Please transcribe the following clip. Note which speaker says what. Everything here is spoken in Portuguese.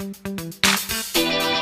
Speaker 1: Música